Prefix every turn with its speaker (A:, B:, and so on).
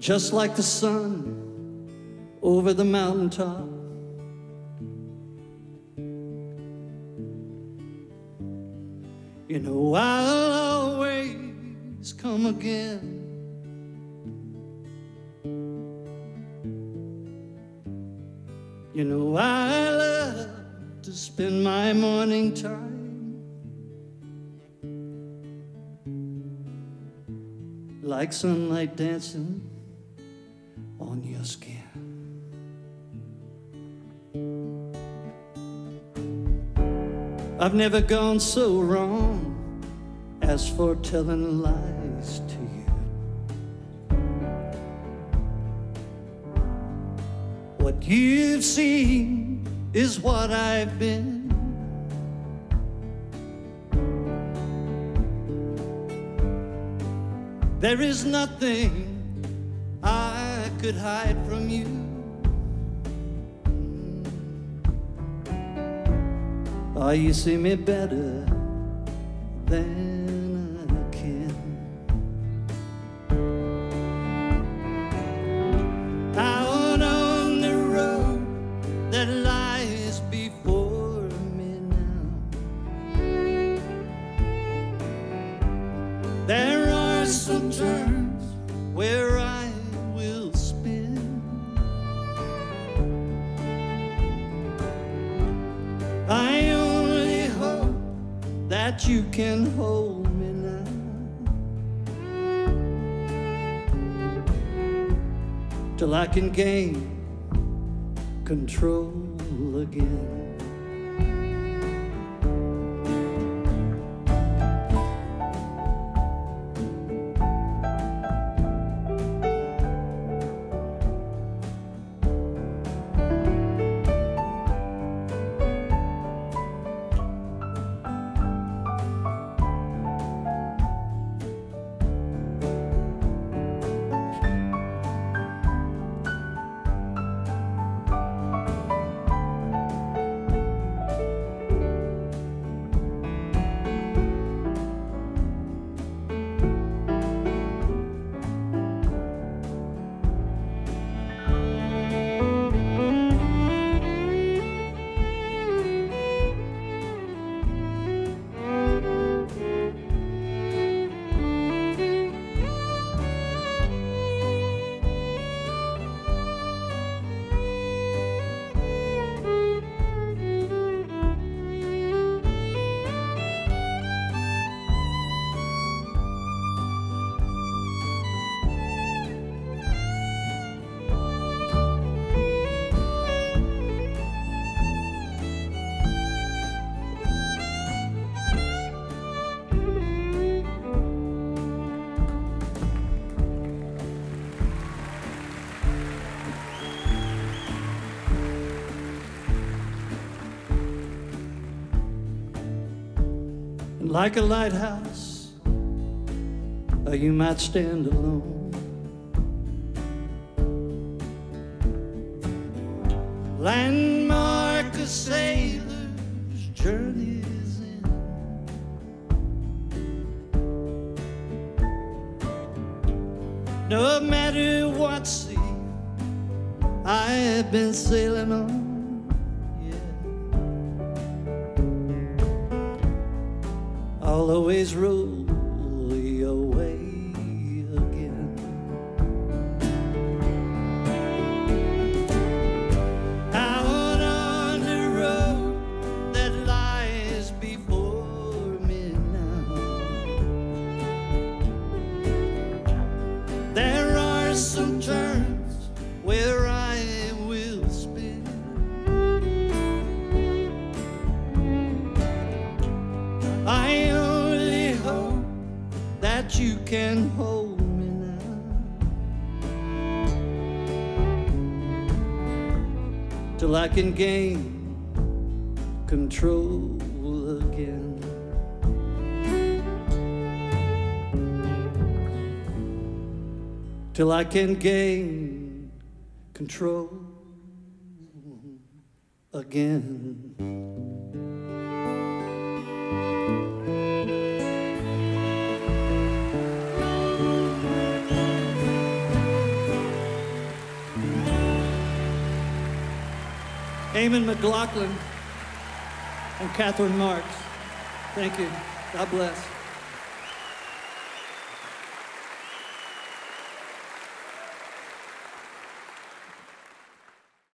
A: just like the sun over the mountaintop. You know I'll always come again. You know I love to spend my morning time like sunlight dancing I've never gone so wrong as for telling lies to you. What you've seen is what I've been. There is nothing I could hide from you. Oh, you see me better than I can. Out on the road that lies before me now. There are some turns where I will spin. I that you can hold me now. Till I can gain control again. Like a lighthouse, uh, you might stand alone. Landmark a sailor's journeys in. No matter what sea I have been sailing on, always roll Till I can gain control again. Till I can gain control again. Eamon McLoughlin and Catherine Marx. Thank you. God bless.